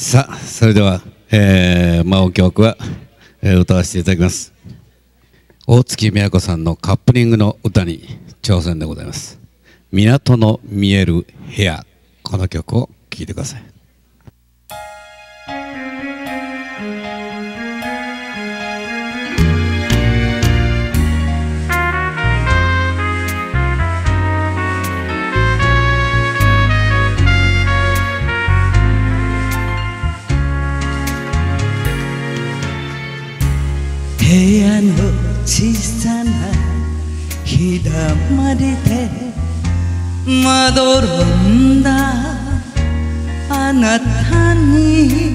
さあそれでは、えー、魔王曲は、えー、歌わせていただきます。大月美和子さんのカップリングの歌に挑戦でございます。港の見える部屋この曲を聴いてください。屋の小さな日だまりでまどろんだあなたに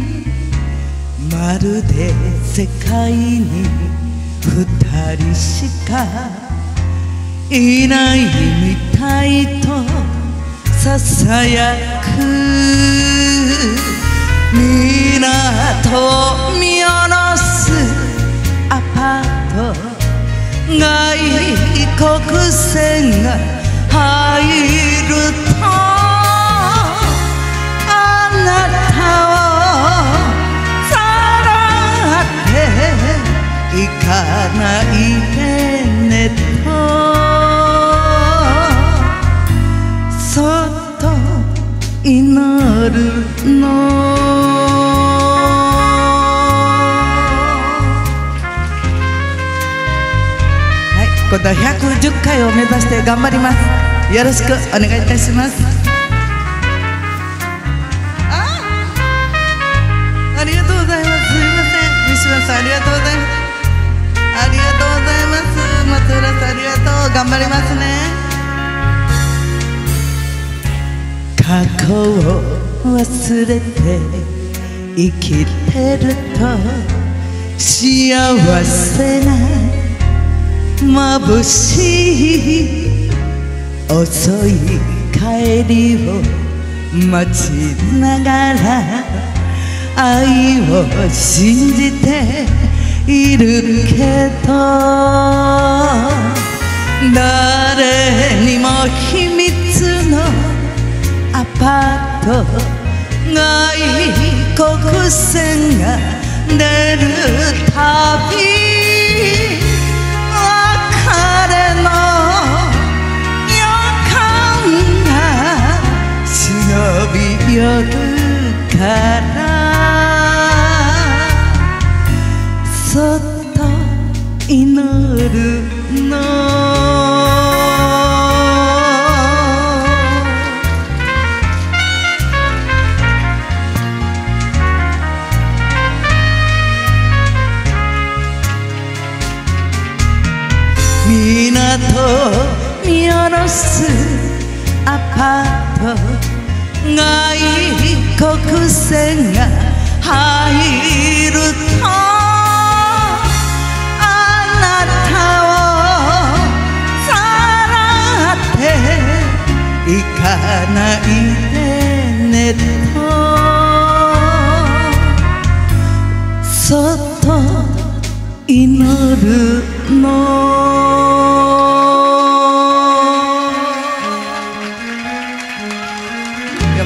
まるで世界に二人しかいないみたいとささやく港見下ろすアパート外国船が入るとあなた今度は110回を目指して頑張ります。よろしくお願いいたします。あありがとうございます。すいません。西村さんありがとうございます。ありがとうございます。松浦さんありがとう。頑張りますね。過去を忘れて生きてると幸せが眩しい遅い帰りを待ちながら愛を信じているけど誰にも秘密のアパート外国船が出るたび港を見下ろすアパート外国船が入るとあなたをさらって行かないでねと。そっと祈るの。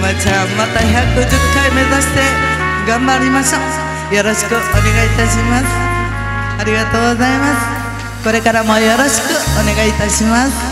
まちゃんまた110回目指して頑張りましょう。よろしくお願いいたします。ありがとうございます。これからもよろしくお願いいたします。